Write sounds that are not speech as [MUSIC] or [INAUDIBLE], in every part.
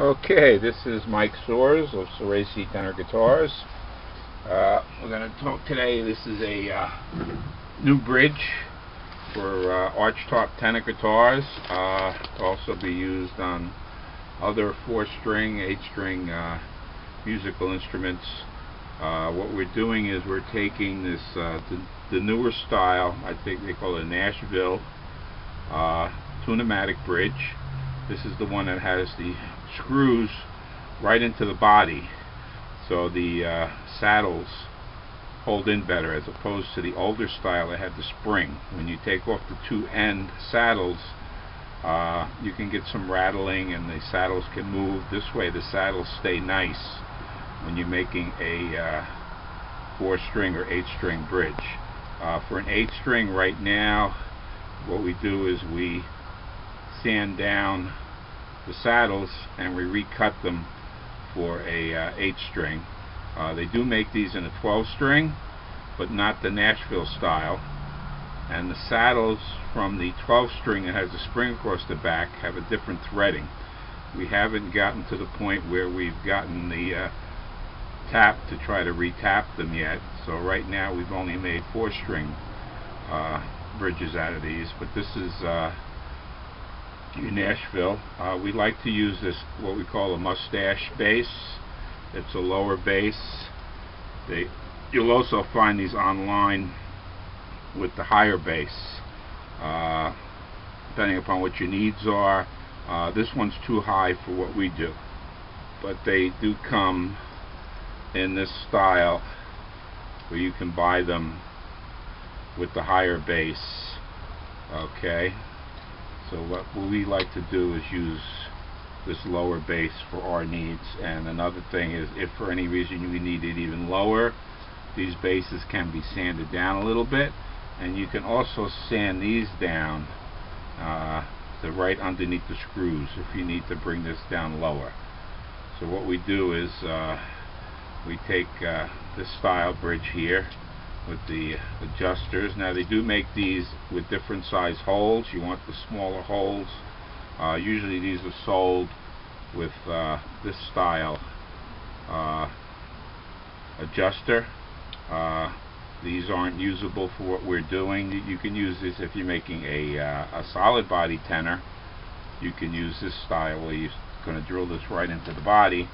Okay, this is Mike Soares of Soaresy Tenor Guitars. Uh, we're going to talk today, this is a uh, new bridge for uh, archtop tenor guitars. Uh, also be used on other 4-string, 8-string uh, musical instruments. Uh, what we're doing is we're taking this, uh, the, the, newer style, I think they call it a Nashville uh, Tune-o-matic bridge. This is the one that has the screws right into the body so the uh, saddles hold in better as opposed to the older style that had the spring. When you take off the two end saddles uh, you can get some rattling and the saddles can move. This way the saddles stay nice when you're making a uh, four string or eight string bridge. Uh, for an eight string right now what we do is we sand down the saddles and we recut them for a uh, 8 string. Uh, they do make these in a 12 string but not the Nashville style and the saddles from the 12 string that has a spring across the back have a different threading. We haven't gotten to the point where we've gotten the uh, tap to try to retap them yet so right now we've only made 4 string uh, bridges out of these but this is uh, in Nashville. Uh, we like to use this what we call a mustache base. It's a lower base. They, you'll also find these online with the higher base. Uh, depending upon what your needs are. Uh, this one's too high for what we do. But they do come in this style where you can buy them with the higher base. Okay. So what we like to do is use this lower base for our needs. And another thing is if for any reason you need it even lower these bases can be sanded down a little bit. And you can also sand these down uh, to right underneath the screws if you need to bring this down lower. So what we do is uh, we take uh, this style bridge here with the adjusters. Now they do make these with different size holes. You want the smaller holes. Uh, usually these are sold with uh, this style uh, adjuster. Uh, these aren't usable for what we're doing. You can use this if you're making a, uh, a solid body tenor. You can use this style where you're going to drill this right into the body.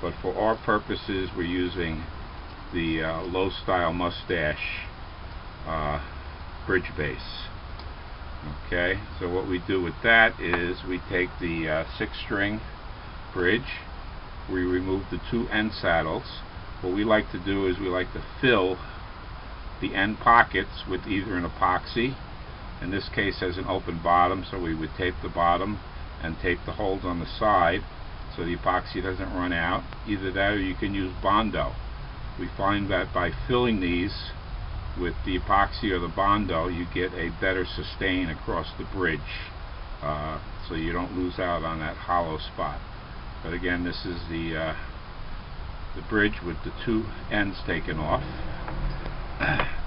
But for our purposes, we're using the uh, low style mustache uh, bridge base okay so what we do with that is we take the uh, six string bridge we remove the two end saddles. What we like to do is we like to fill the end pockets with either an epoxy in this case has an open bottom so we would tape the bottom and tape the holes on the side so the epoxy doesn't run out. Either that or you can use Bondo we find that by filling these with the epoxy or the Bondo you get a better sustain across the bridge uh, so you don't lose out on that hollow spot. But again this is the uh, the bridge with the two ends taken off. [CLEARS THROAT]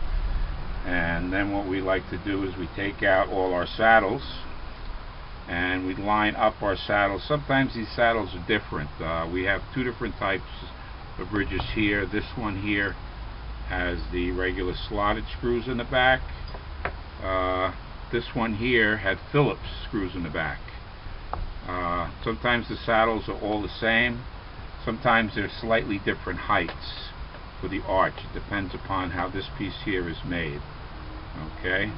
And then what we like to do is we take out all our saddles and we line up our saddles. Sometimes these saddles are different. Uh, we have two different types the bridges here. This one here has the regular slotted screws in the back. Uh, this one here had Phillips screws in the back. Uh, sometimes the saddles are all the same. Sometimes they're slightly different heights for the arch. It depends upon how this piece here is made. Okay?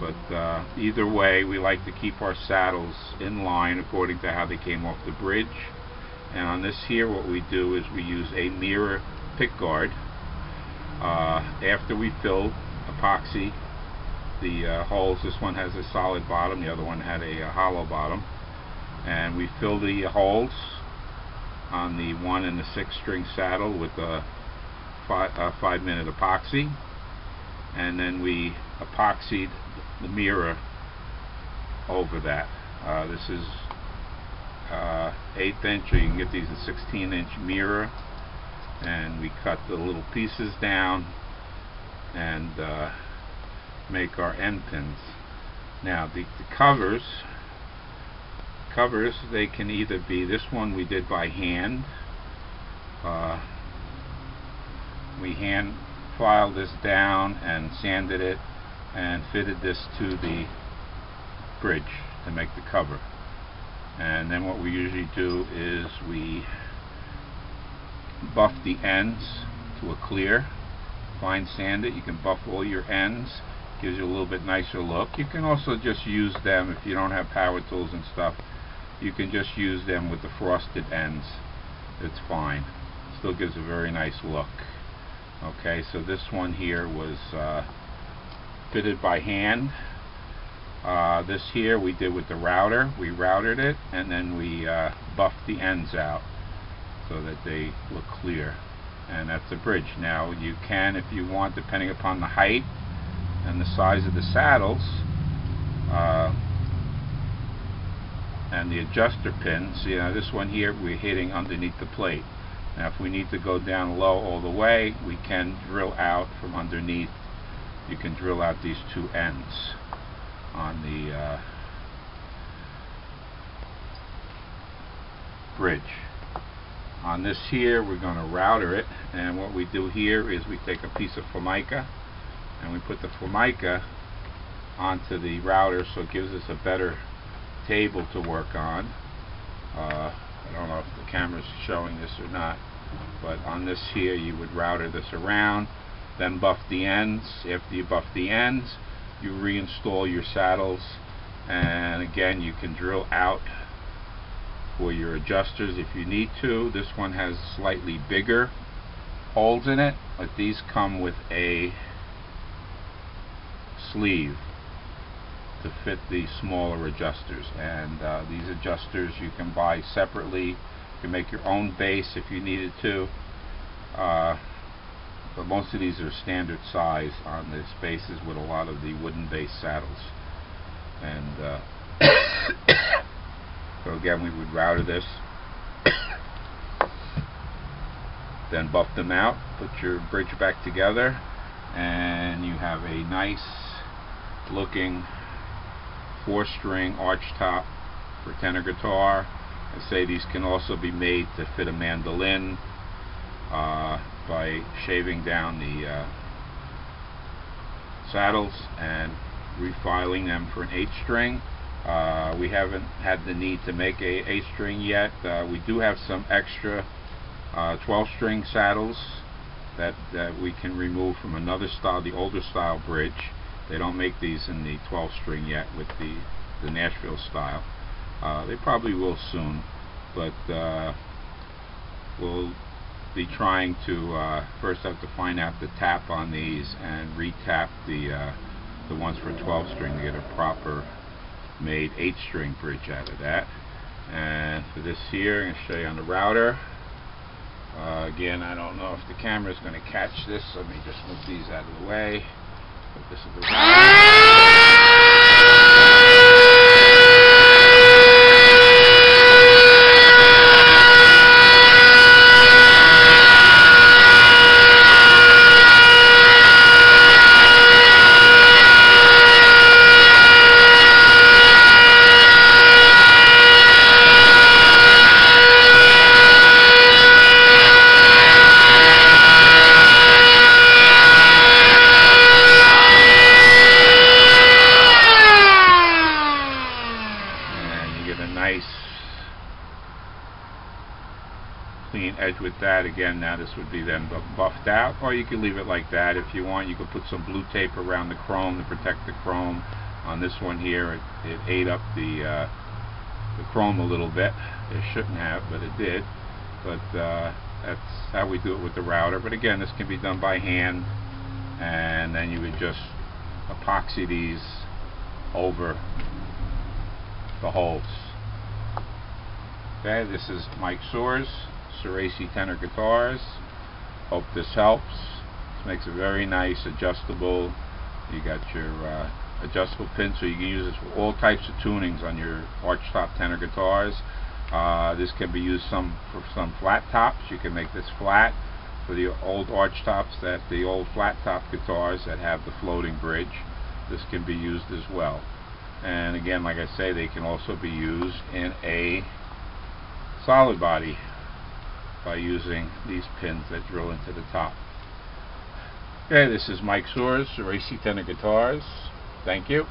But uh, either way, we like to keep our saddles in line according to how they came off the bridge and on this here what we do is we use a mirror pick guard. Uh, after we fill epoxy the uh, holes this one has a solid bottom the other one had a, a hollow bottom. And we fill the holes on the one and the six string saddle with a five, uh, five minute epoxy. And then we epoxied the mirror over that. Uh, this is uh, eighth inch or you can get these a 16 inch mirror and we cut the little pieces down and uh, make our end pins now the, the covers covers, they can either be, this one we did by hand. Uh, we hand filed this down and sanded it and fitted this to the bridge to make the cover. And then what we usually do is we buff the ends to a clear, fine sand it, you can buff all your ends gives you a little bit nicer look. You can also just use them if you don't have power tools and stuff. You can just use them with the frosted ends. It's fine. Still gives a very nice look. Okay, so this one here was uh, fitted by hand. Uh, this here we did with the router. We routed it and then we uh, buffed the ends out so that they look clear. And that's the bridge. Now you can, if you want, depending upon the height, and the size of the saddles uh, and the adjuster pins you know this one here we're hitting underneath the plate now if we need to go down low all the way we can drill out from underneath you can drill out these two ends on the uh, bridge on this here we're going to router it and what we do here is we take a piece of formica and we put the Formica onto the router so it gives us a better table to work on. Uh, I don't know if the camera's showing this or not, but on this here you would router this around, then buff the ends. After you buff the ends, you reinstall your saddles, and again you can drill out for your adjusters if you need to. This one has slightly bigger holes in it, but these come with a sleeve to fit the smaller adjusters. And uh, these adjusters you can buy separately. You can make your own base if you needed to. Uh, but most of these are standard size on the bases with a lot of the wooden base saddles and uh, [COUGHS] so again we would router this [COUGHS] then buff them out put your bridge back together and you have a nice looking four string arch top for tenor guitar. I say these can also be made to fit a mandolin uh, by shaving down the uh, saddles and refiling them for an 8 string. Uh, we haven't had the need to make a 8 string yet. Uh, we do have some extra uh, 12 string saddles that, that we can remove from another style, the older style bridge. They don't make these in the 12 string yet with the, the Nashville style. Uh, they probably will soon, but uh, we'll be trying to uh, first have to find out the tap on these and re-tap the uh, the ones for 12 string to get a proper made 8 string bridge out of that. And for this here, I'm going to show you on the router. Uh, again, I don't know if the camera is going to catch this. Let me just move these out of the way. This is the clean edge with that. Again now this would be then buffed out or you can leave it like that if you want. You could put some blue tape around the chrome to protect the chrome. On this one here it, it ate up the uh, the chrome a little bit. It shouldn't have but it did. But uh, that's how we do it with the router. But again this can be done by hand and then you would just epoxy these over the holes okay this is Mike Soares Soaresy tenor guitars. Hope this helps. This makes a very nice adjustable. You got your uh, adjustable pin so you can use this for all types of tunings on your arch top tenor guitars. Uh, this can be used some for some flat tops. You can make this flat for the old arch tops that the old flat top guitars that have the floating bridge. This can be used as well. and again like I say they can also be used in a solid body by using these pins that drill into the top. Okay, this is Mike Soares, Racy Tenor Guitars. Thank you.